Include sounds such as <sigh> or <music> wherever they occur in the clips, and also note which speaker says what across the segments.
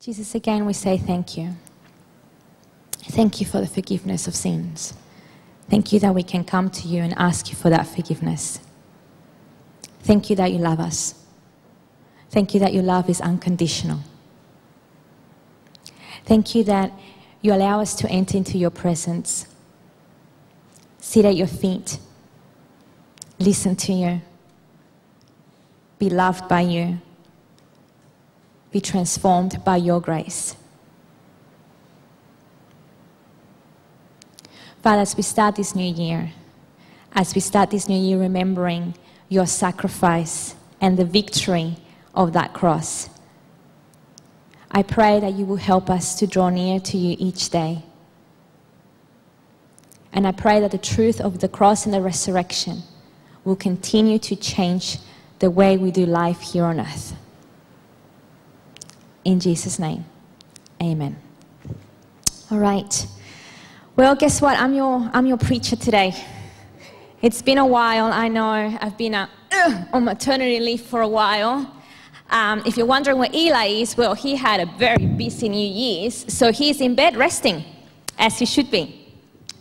Speaker 1: Jesus, again, we say thank you. Thank you for the forgiveness of sins. Thank you that we can come to you and ask you for that forgiveness. Thank you that you love us. Thank you that your love is unconditional. Thank you that you allow us to enter into your presence, sit at your feet, listen to you, be loved by you, be transformed by your grace. Father, as we start this new year, as we start this new year remembering your sacrifice and the victory of that cross, I pray that you will help us to draw near to you each day. And I pray that the truth of the cross and the resurrection will continue to change the way we do life here on earth. In Jesus' name, amen. All right. Well, guess what? I'm your, I'm your preacher today. It's been a while. I know I've been a, uh, <clears throat> on maternity leave for a while. Um, if you're wondering where Eli is, well, he had a very busy New Year's, so he's in bed resting, as he should be.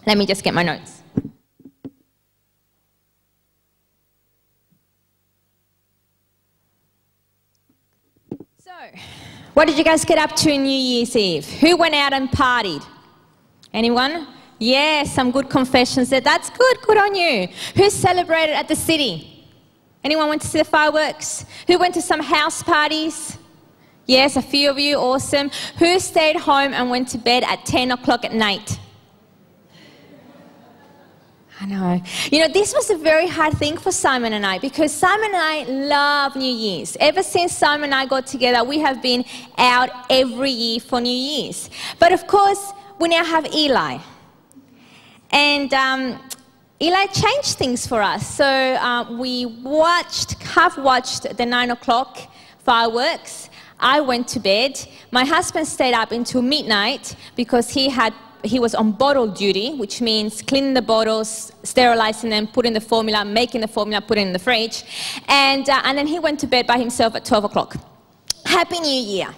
Speaker 1: Let me just get my notes. So, what did you guys get up to New Year's Eve? Who went out and partied? Anyone? Yes, some good confessions there. That's good. Good on you. Who celebrated at the city? Anyone went to see the fireworks? Who went to some house parties? Yes, a few of you. Awesome. Who stayed home and went to bed at 10 o'clock at night? I know. You know, this was a very hard thing for Simon and I because Simon and I love New Year's. Ever since Simon and I got together, we have been out every year for New Year's. But of course, we now have Eli. And um, Eli changed things for us. So uh, we watched, have watched the nine o'clock fireworks. I went to bed. My husband stayed up until midnight because he had he was on bottle duty, which means cleaning the bottles, sterilizing them, putting the formula, making the formula, putting it in the fridge, and uh, and then he went to bed by himself at 12 o'clock. Happy New Year.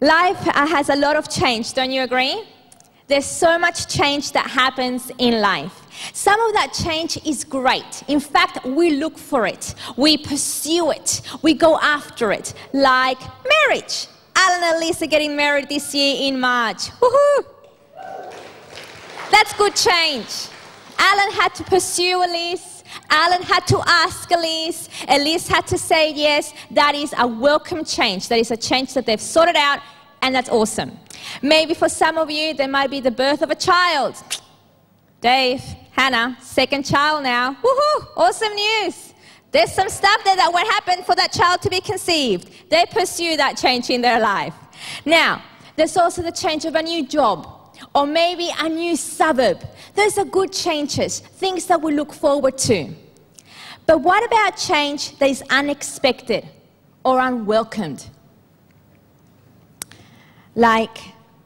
Speaker 1: Life uh, has a lot of change, don't you agree? There's so much change that happens in life. Some of that change is great. In fact, we look for it, we pursue it, we go after it, like marriage. Alan and Lisa getting married this year in March. Woohoo! That's good change. Alan had to pursue Elise. Alan had to ask Elise. Elise had to say yes. That is a welcome change. That is a change that they've sorted out, and that's awesome. Maybe for some of you, there might be the birth of a child. Dave, Hannah, second child now. Woohoo! Awesome news. There's some stuff there that would happen for that child to be conceived. They pursue that change in their life. Now, there's also the change of a new job or maybe a new suburb. Those are good changes, things that we look forward to. But what about change that is unexpected or unwelcomed? Like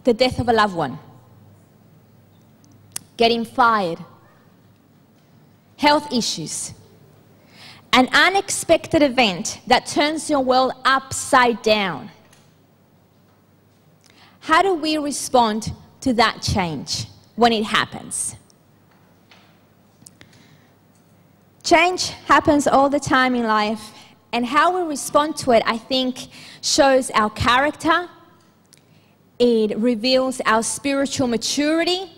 Speaker 1: the death of a loved one, getting fired, health issues, an unexpected event that turns your world upside down. How do we respond to that change when it happens? Change happens all the time in life, and how we respond to it, I think, shows our character, it reveals our spiritual maturity.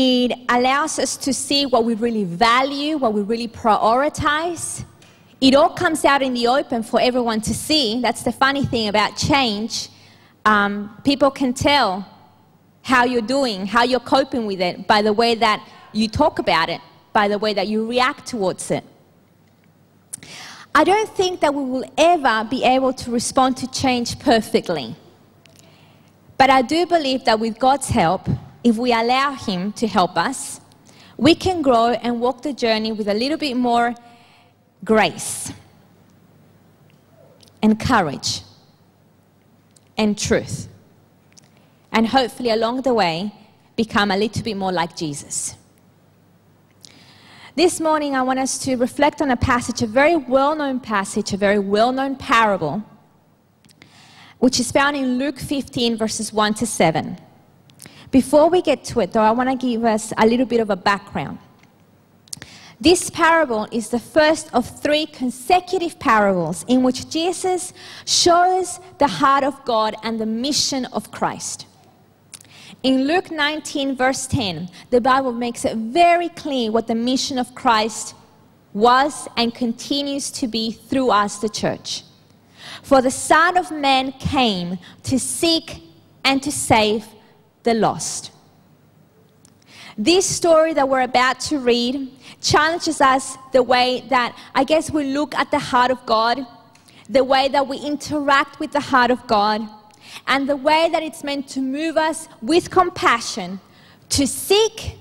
Speaker 1: It allows us to see what we really value, what we really prioritize. It all comes out in the open for everyone to see. That's the funny thing about change. Um, people can tell how you're doing, how you're coping with it by the way that you talk about it, by the way that you react towards it. I don't think that we will ever be able to respond to change perfectly. But I do believe that with God's help, if we allow Him to help us, we can grow and walk the journey with a little bit more grace and courage and truth. And hopefully, along the way, become a little bit more like Jesus. This morning, I want us to reflect on a passage, a very well known passage, a very well known parable which is found in Luke 15, verses 1 to 7. Before we get to it, though, I want to give us a little bit of a background. This parable is the first of three consecutive parables in which Jesus shows the heart of God and the mission of Christ. In Luke 19, verse 10, the Bible makes it very clear what the mission of Christ was and continues to be through us, the church. For the Son of Man came to seek and to save the lost. This story that we're about to read challenges us the way that I guess we look at the heart of God, the way that we interact with the heart of God, and the way that it's meant to move us with compassion to seek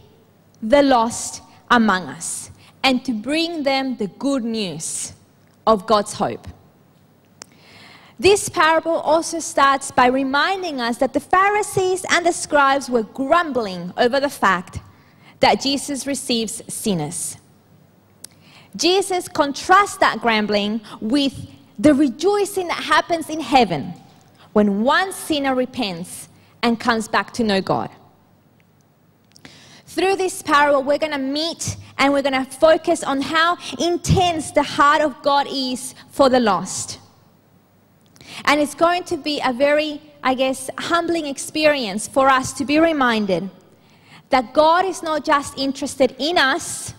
Speaker 1: the lost among us and to bring them the good news of God's hope. This parable also starts by reminding us that the Pharisees and the scribes were grumbling over the fact that Jesus receives sinners. Jesus contrasts that grumbling with the rejoicing that happens in heaven when one sinner repents and comes back to know God. Through this parable, we're going to meet and we're going to focus on how intense the heart of God is for the lost. And it's going to be a very, I guess, humbling experience for us to be reminded that God is not just interested in us,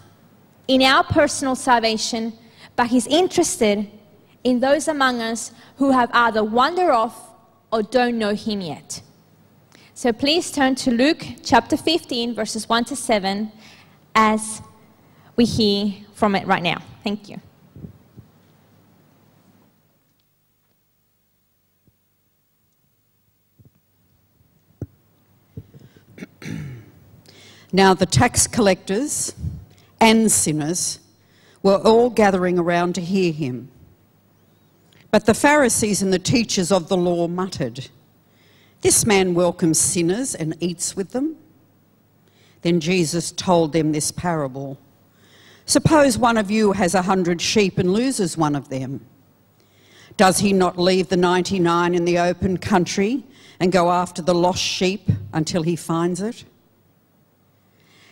Speaker 1: in our personal salvation, but He's interested in those among us who have either wandered off or don't know Him yet. So please turn to Luke chapter 15, verses 1 to 7, as we hear from it right now. Thank you.
Speaker 2: Now the tax collectors and sinners were all gathering around to hear him. But the Pharisees and the teachers of the law muttered, This man welcomes sinners and eats with them. Then Jesus told them this parable Suppose one of you has a hundred sheep and loses one of them. Does he not leave the 99 in the open country and go after the lost sheep until he finds it?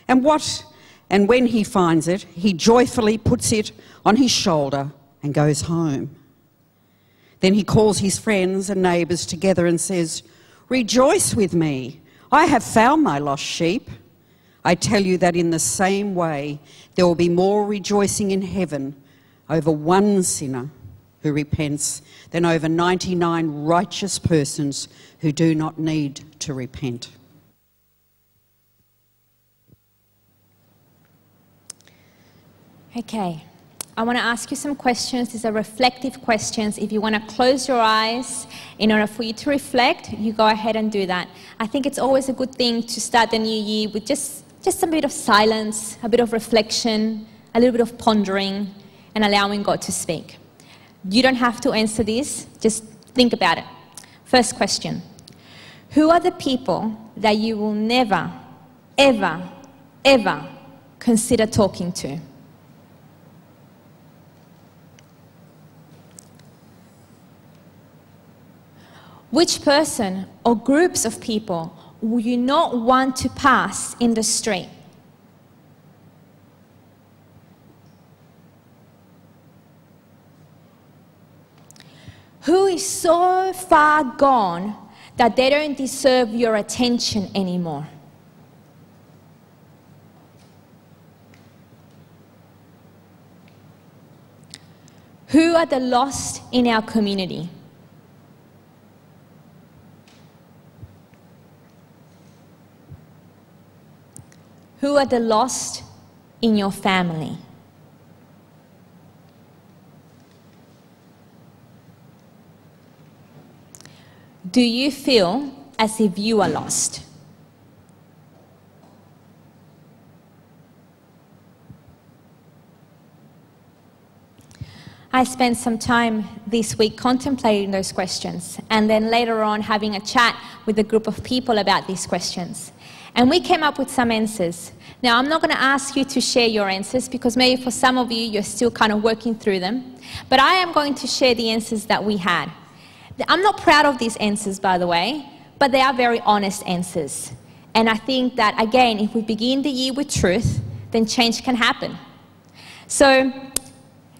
Speaker 2: And what and when he finds it, he joyfully puts it on his shoulder and goes home. Then he calls his friends and neighbours together and says, Rejoice with me, I have found my lost sheep. I tell you that in the same way, there will be more rejoicing in heaven over one sinner who repents than over 99 righteous persons who do not need to repent.
Speaker 1: Okay. I want to ask you some questions. These are reflective questions. If you want to close your eyes in order for you to reflect, you go ahead and do that. I think it's always a good thing to start the new year with just, just a bit of silence, a bit of reflection, a little bit of pondering, and allowing God to speak. You don't have to answer this, just think about it. First question Who are the people that you will never, ever, ever consider talking to? Which person or groups of people will you not want to pass in the street? Who is so far gone that they don't deserve your attention anymore? Who are the lost in our community? Who are the lost in your family? Do you feel as if you are lost? I spent some time this week contemplating those questions and then later on having a chat with a group of people about these questions. And we came up with some answers. Now, I'm not going to ask you to share your answers because maybe for some of you, you're still kind of working through them. But I am going to share the answers that we had. I'm not proud of these answers, by the way, but they are very honest answers. And I think that, again, if we begin the year with truth, then change can happen. So,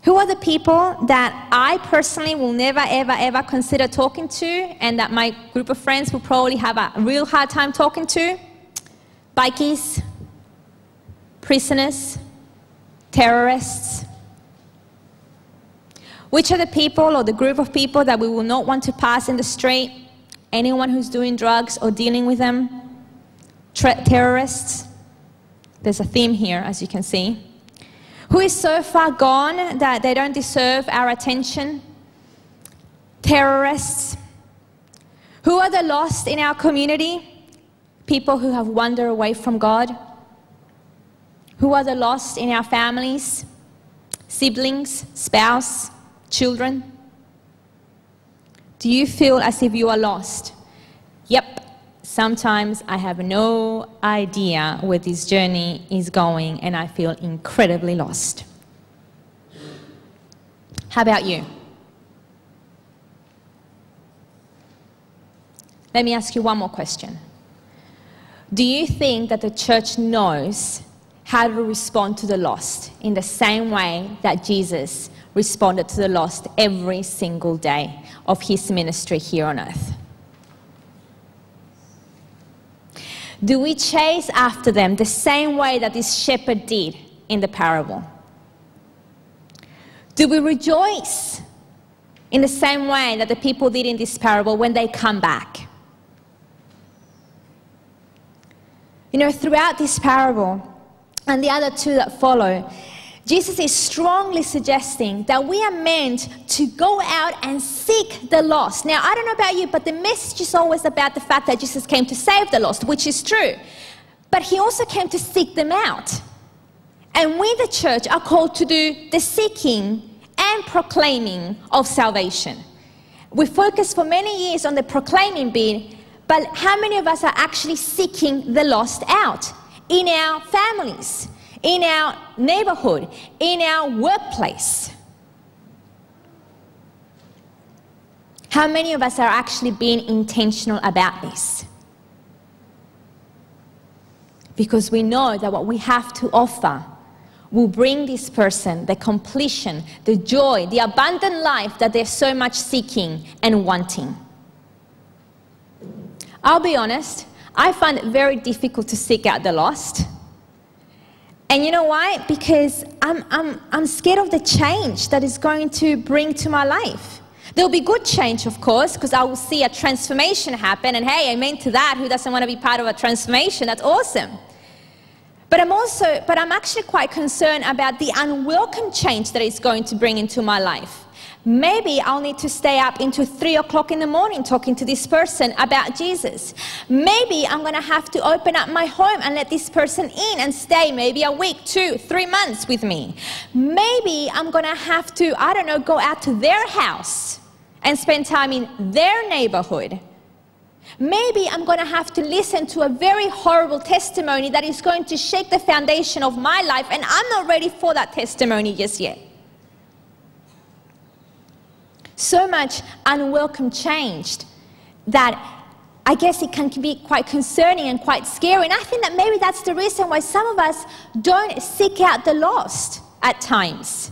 Speaker 1: who are the people that I personally will never, ever, ever consider talking to, and that my group of friends will probably have a real hard time talking to? Bikies, prisoners, terrorists. Which are the people or the group of people that we will not want to pass in the street? Anyone who's doing drugs or dealing with them? Terrorists. There's a theme here, as you can see. Who is so far gone that they don't deserve our attention? Terrorists. Who are the lost in our community? People who have wandered away from God. Who are the lost in our families? Siblings, spouse, children. Do you feel as if you are lost? Yep, sometimes I have no idea where this journey is going and I feel incredibly lost. How about you? Let me ask you one more question. Do you think that the church knows how to respond to the lost in the same way that Jesus responded to the lost every single day of his ministry here on earth? Do we chase after them the same way that this shepherd did in the parable? Do we rejoice in the same way that the people did in this parable when they come back? You know, throughout this parable and the other two that follow, Jesus is strongly suggesting that we are meant to go out and seek the lost. Now, I don't know about you, but the message is always about the fact that Jesus came to save the lost, which is true. But he also came to seek them out. And we, the church, are called to do the seeking and proclaiming of salvation. We focused for many years on the proclaiming bit, but how many of us are actually seeking the lost out in our families? in our neighborhood, in our workplace. How many of us are actually being intentional about this? Because we know that what we have to offer will bring this person the completion, the joy, the abundant life that they're so much seeking and wanting. I'll be honest, I find it very difficult to seek out the lost. And you know why? Because I'm, I'm, I'm scared of the change that is going to bring to my life. There'll be good change, of course, because I will see a transformation happen. And hey, amen to that. Who doesn't want to be part of a transformation? That's awesome. But I'm also, but I'm actually quite concerned about the unwelcome change that it's going to bring into my life. Maybe I'll need to stay up into three o'clock in the morning talking to this person about Jesus. Maybe I'm going to have to open up my home and let this person in and stay maybe a week, two, three months with me. Maybe I'm going to have to, I don't know, go out to their house and spend time in their neighborhood. Maybe I'm going to have to listen to a very horrible testimony that is going to shake the foundation of my life, and I'm not ready for that testimony just yet so much unwelcome changed that I guess it can be quite concerning and quite scary. And I think that maybe that's the reason why some of us don't seek out the lost at times.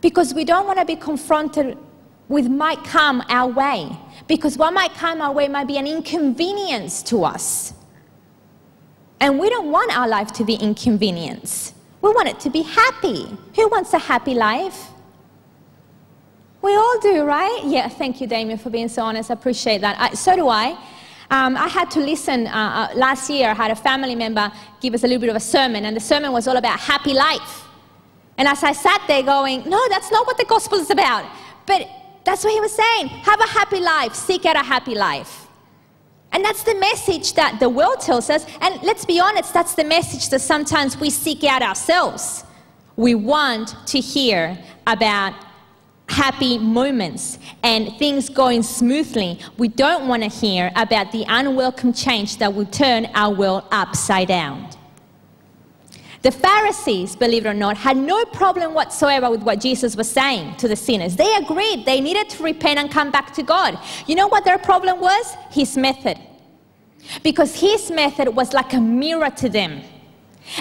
Speaker 1: Because we don't want to be confronted with might come our way. Because what might come our way might be an inconvenience to us. And we don't want our life to be inconvenience. We want it to be happy. Who wants a happy life? We all do, right? Yeah, thank you, Damien, for being so honest. I appreciate that. I, so do I. Um, I had to listen uh, uh, last year. I had a family member give us a little bit of a sermon, and the sermon was all about happy life. And as I sat there going, no, that's not what the gospel is about. But that's what he was saying. Have a happy life, seek out a happy life. And that's the message that the world tells us. And let's be honest, that's the message that sometimes we seek out ourselves. We want to hear about happy moments and things going smoothly. We don't want to hear about the unwelcome change that will turn our world upside down. The Pharisees, believe it or not, had no problem whatsoever with what Jesus was saying to the sinners. They agreed they needed to repent and come back to God. You know what their problem was? His method. Because his method was like a mirror to them.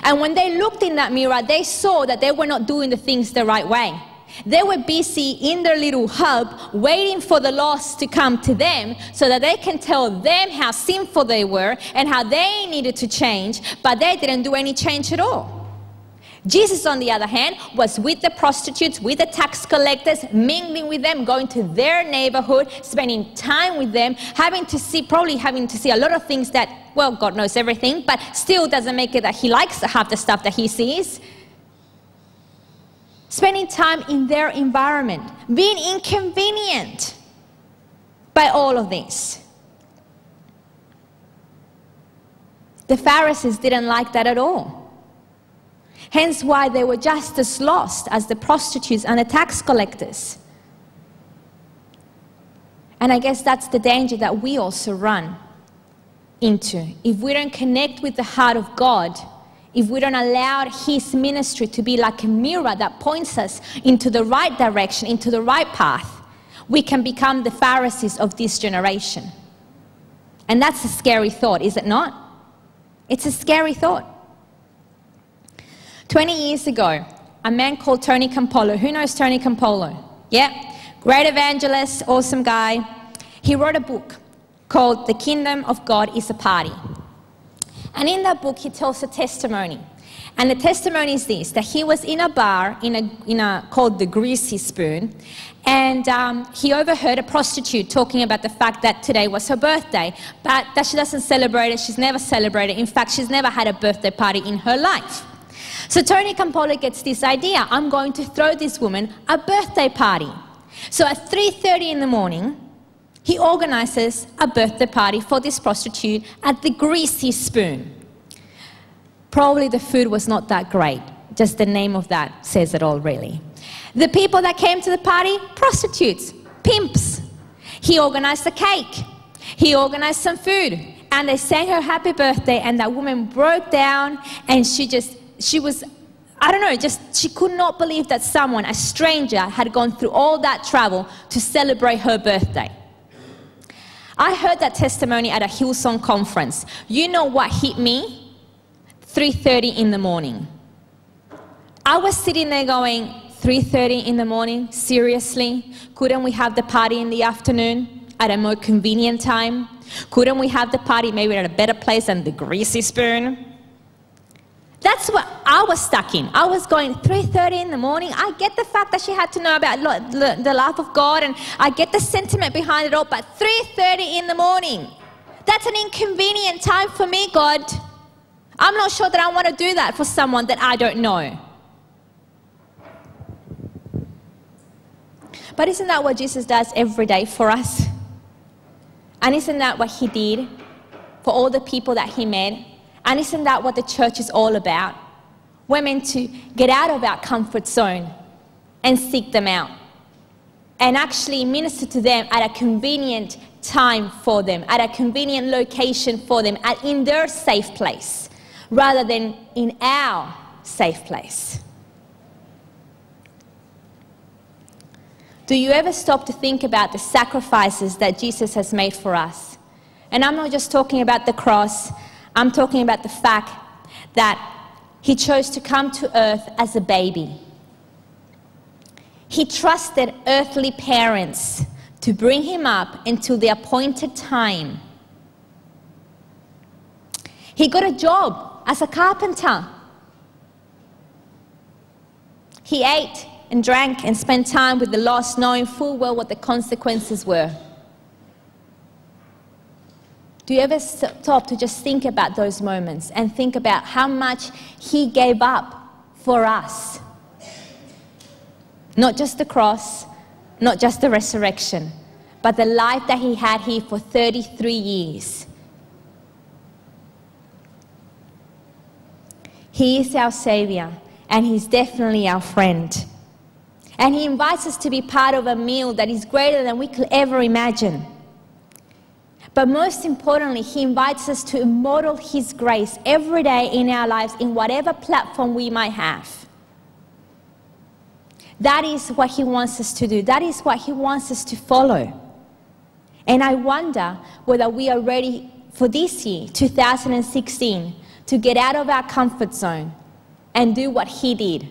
Speaker 1: And when they looked in that mirror, they saw that they were not doing the things the right way. They were busy in their little hub waiting for the lost to come to them so that they can tell them how sinful they were and how they needed to change, but they didn't do any change at all. Jesus, on the other hand, was with the prostitutes, with the tax collectors, mingling with them, going to their neighborhood, spending time with them, having to see, probably having to see a lot of things that, well, God knows everything, but still doesn't make it that He likes half the stuff that He sees spending time in their environment, being inconvenient by all of this. The Pharisees didn't like that at all. Hence, why they were just as lost as the prostitutes and the tax collectors. And I guess that's the danger that we also run into. If we don't connect with the heart of God, if we don't allow His ministry to be like a mirror that points us into the right direction, into the right path, we can become the Pharisees of this generation. And that's a scary thought, is it not? It's a scary thought. 20 years ago, a man called Tony Campolo, who knows Tony Campolo? Yeah, great evangelist, awesome guy. He wrote a book called The Kingdom of God is a Party. And in that book, he tells a testimony. And the testimony is this that he was in a bar in a, in a, called the Greasy Spoon, and um, he overheard a prostitute talking about the fact that today was her birthday, but that she doesn't celebrate it, she's never celebrated. In fact, she's never had a birthday party in her life. So Tony Campolo gets this idea I'm going to throw this woman a birthday party. So at 3:30 in the morning, he organizes a birthday party for this prostitute at the Greasy Spoon. Probably the food was not that great. Just the name of that says it all, really. The people that came to the party, prostitutes, pimps. He organized a cake. He organized some food. And they sang her happy birthday, and that woman broke down, and she just, she was I don't know, just she could not believe that someone, a stranger, had gone through all that travel to celebrate her birthday. I heard that testimony at a Hillsong conference. You know what hit me? 3:30 in the morning. I was sitting there going, 3:30 in the morning? Seriously? Couldn't we have the party in the afternoon at a more convenient time? Couldn't we have the party maybe at a better place than the greasy spoon? That's what I was stuck in. I was going 3:30 in the morning. I get the fact that she had to know about the love of God, and I get the sentiment behind it all. But 3:30 in the morning, that's an inconvenient time for me, God. I'm not sure that I want to do that for someone that I don't know. But isn't that what Jesus does every day for us? And isn't that what he did for all the people that he met? And isn't that what the church is all about? We're meant to get out of our comfort zone and seek them out and actually minister to them at a convenient time for them, at a convenient location for them, at, in their safe place, rather than in our safe place. Do you ever stop to think about the sacrifices that Jesus has made for us? And I'm not just talking about the cross, I'm talking about the fact that he chose to come to earth as a baby. He trusted earthly parents to bring him up until the appointed time. He got a job as a carpenter. He ate and drank and spent time with the lost, knowing full well what the consequences were. Do you ever stop to just think about those moments and think about how much He gave up for us? Not just the cross, not just the resurrection, but the life that He had here for 33 years. He is our Savior, and He's definitely our friend. And He invites us to be part of a meal that is greater than we could ever imagine. But most importantly, He invites us to model His grace every day in our lives in whatever platform we might have. That is what He wants us to do, that is what He wants us to follow. And I wonder whether we are ready for this year, 2016, to get out of our comfort zone and do what He did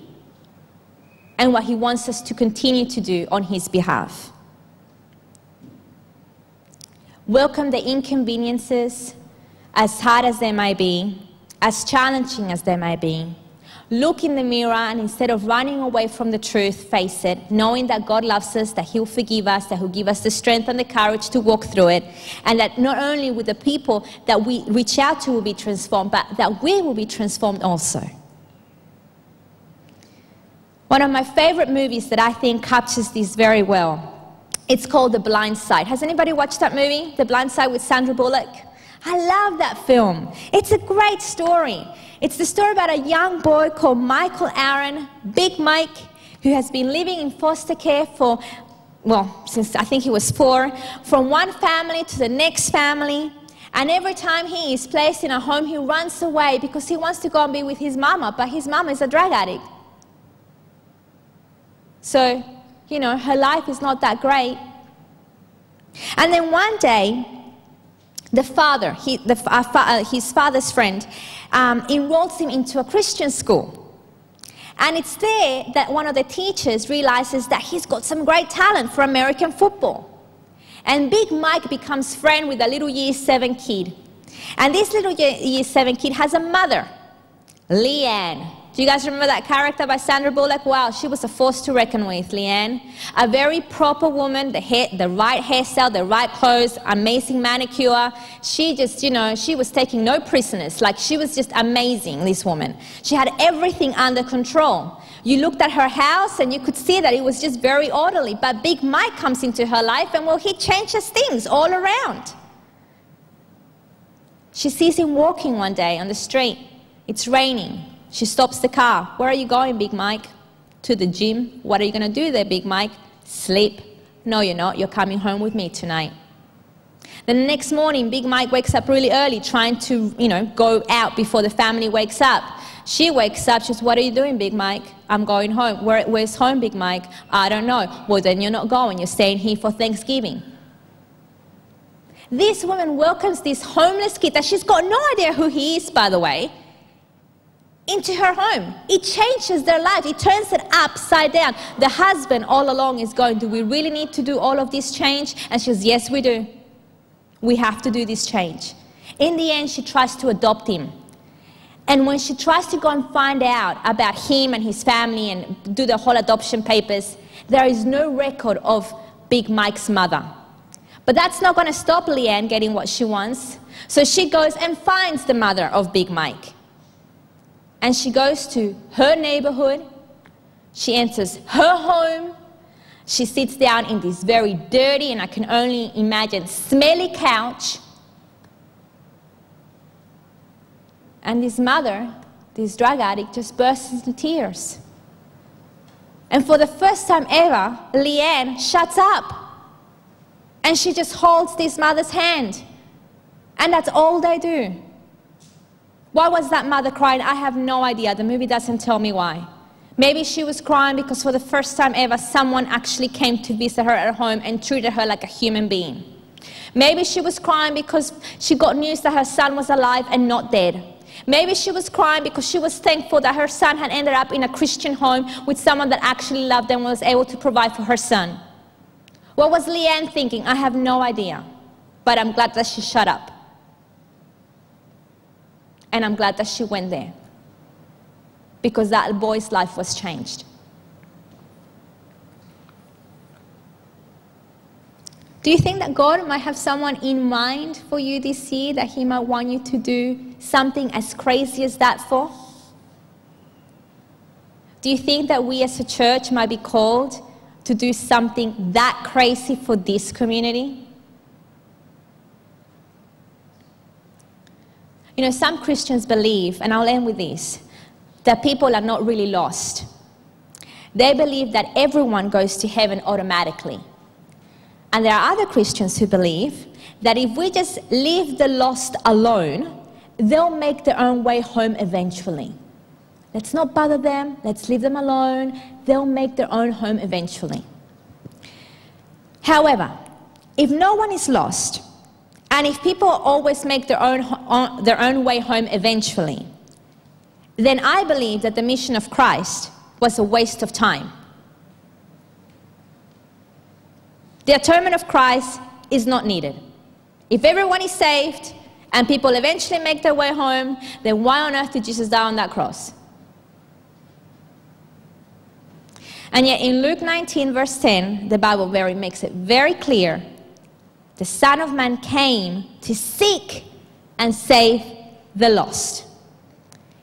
Speaker 1: and what He wants us to continue to do on His behalf. Welcome the inconveniences, as hard as they may be, as challenging as they may be. Look in the mirror and instead of running away from the truth, face it, knowing that God loves us, that He'll forgive us, that He'll give us the strength and the courage to walk through it, and that not only will the people that we reach out to will be transformed, but that we will be transformed also. One of my favorite movies that I think captures this very well it's called The Blind Side. Has anybody watched that movie, The Blind Side with Sandra Bullock? I love that film. It's a great story. It's the story about a young boy called Michael Oher, Big Mike, who has been living in foster care for, well, since I think he was four, from one family to the next family. And every time he is placed in a home, he runs away because he wants to go and be with his mama, but his mama is a drug addict. So you know, her life is not that great. And then one day, the father, he, the, uh, uh, his father's friend, um, enrolls him into a Christian school. And it's there that one of the teachers realizes that he's got some great talent for American football. And Big Mike becomes friend with a little year seven kid. And this little year seven kid has a mother, Leigh Anne. Do you guys remember that character by Sandra Bullock? Wow, she was a force to reckon with, Leigh Anne. A very proper woman, the, hair, the right hairstyle, the right clothes, amazing manicure. She just, you know, she was taking no prisoners. Like, she was just amazing, this woman. She had everything under control. You looked at her house and you could see that it was just very orderly. But Big Mike comes into her life and, well, he changes things all around. She sees him walking one day on the street. It's raining. She stops the car. Where are you going, Big Mike? To the gym. What are you going to do there, Big Mike? Sleep. No, you're not. You're coming home with me tonight. The next morning, Big Mike wakes up really early, trying to, you know, go out before the family wakes up. She wakes up, she says, What are you doing, Big Mike? I'm going home. Where, where's home, Big Mike? I don't know. Well, then you're not going. You're staying here for Thanksgiving. This woman welcomes this homeless kid that she's got no idea who he is, by the way into her home. It changes their life. It turns it upside down. The husband all along is going, Do we really need to do all of this change? And she says, Yes, we do. We have to do this change. In the end, she tries to adopt him. And when she tries to go and find out about him and his family and do the whole adoption papers, there is no record of Big Mike's mother. But that's not going to stop Leigh Anne getting what she wants. So she goes and finds the mother of Big Mike and she goes to her neighborhood. She enters her home. She sits down in this very dirty and I can only imagine smelly couch. And this mother, this drug addict, just bursts into tears. And for the first time ever, Leigh Anne shuts up. And she just holds this mother's hand. And that's all they do. Why was that mother crying? I have no idea. The movie doesn't tell me why. Maybe she was crying because for the first time ever, someone actually came to visit her at home and treated her like a human being. Maybe she was crying because she got news that her son was alive and not dead. Maybe she was crying because she was thankful that her son had ended up in a Christian home with someone that actually loved and was able to provide for her son. What was Leigh Anne thinking? I have no idea. But I'm glad that she shut up. And I'm glad that she went there because that boy's life was changed. Do you think that God might have someone in mind for you this year that He might want you to do something as crazy as that for? Do you think that we as a church might be called to do something that crazy for this community? You know, some Christians believe, and I'll end with this, that people are not really lost. They believe that everyone goes to heaven automatically. And there are other Christians who believe that if we just leave the lost alone, they'll make their own way home eventually. Let's not bother them, let's leave them alone. They'll make their own home eventually. However, if no one is lost, and if people always make their own, their own way home eventually, then I believe that the mission of Christ was a waste of time. The atonement of Christ is not needed. If everyone is saved and people eventually make their way home, then why on earth did Jesus die on that cross? And yet in Luke 19, verse 10, the Bible very makes it very clear the Son of Man came to seek and save the lost.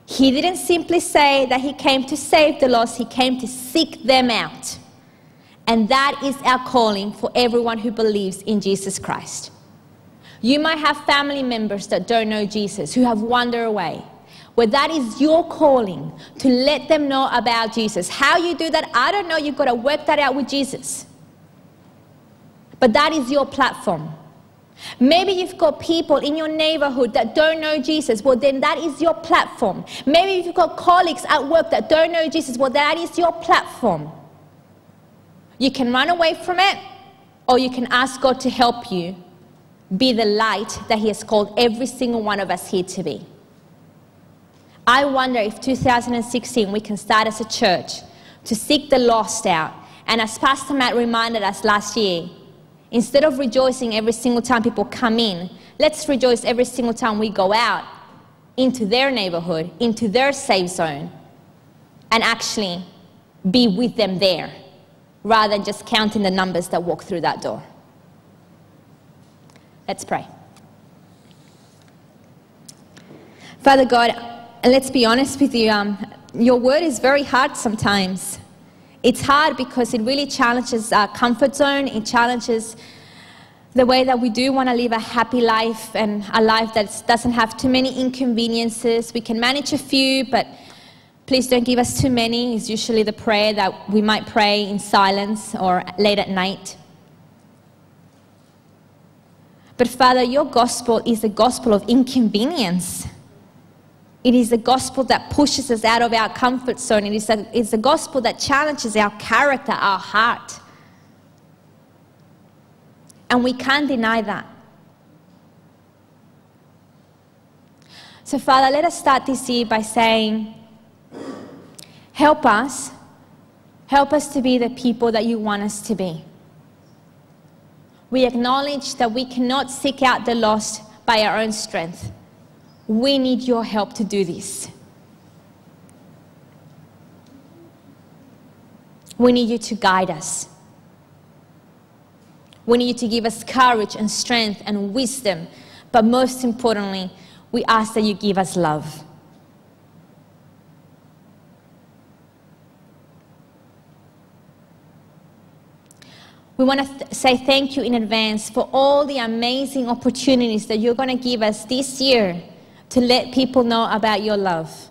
Speaker 1: He didn't simply say that he came to save the lost, he came to seek them out. And that is our calling for everyone who believes in Jesus Christ. You might have family members that don't know Jesus, who have wandered away Well, that is your calling to let them know about Jesus. How you do that, I don't know. You've got to work that out with Jesus. But that is your platform. Maybe you've got people in your neighborhood that don't know Jesus. Well, then that is your platform. Maybe you've got colleagues at work that don't know Jesus. Well, that is your platform. You can run away from it, or you can ask God to help you be the light that He has called every single one of us here to be. I wonder if 2016 we can start as a church to seek the lost out. And as Pastor Matt reminded us last year, instead of rejoicing every single time people come in, let's rejoice every single time we go out into their neighborhood, into their safe zone, and actually be with them there rather than just counting the numbers that walk through that door. Let's pray. Father God, and let's be honest with you, um, your word is very hard sometimes. It's hard because it really challenges our comfort zone, it challenges the way that we do want to live a happy life and a life that doesn't have too many inconveniences. We can manage a few, but please don't give us too many, is usually the prayer that we might pray in silence or late at night. But Father, your gospel is the gospel of inconvenience. It is the gospel that pushes us out of our comfort zone. It is a, it's the gospel that challenges our character, our heart. And we can't deny that. So, Father, let us start this year by saying, Help us. Help us to be the people that you want us to be. We acknowledge that we cannot seek out the lost by our own strength. We need your help to do this. We need you to guide us. We need you to give us courage and strength and wisdom. But most importantly, we ask that you give us love. We want to th- say thank you in advance for all the amazing opportunities that you're going to give us this year to let people know about your love.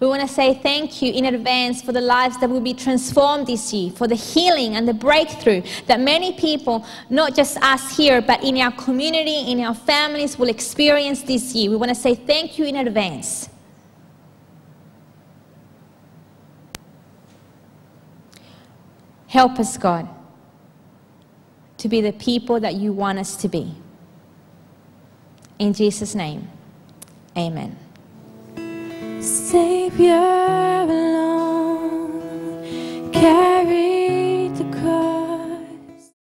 Speaker 1: We want to say thank you in advance for the lives that will be transformed this year, for the healing and the breakthrough that many people, not just us here, but in our community, in our families, will experience this year. We want to say thank you in advance. Help us, God, to be the people that you want us to be. In Jesus' name, amen. Savior alone, carry